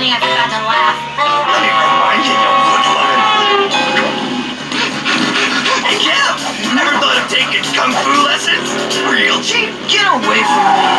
funny, I forgot to laugh. Let me remind you, you hoodlum. Hey, Kev, ever thought of taking kung fu lessons? Real cheap. Get away from me.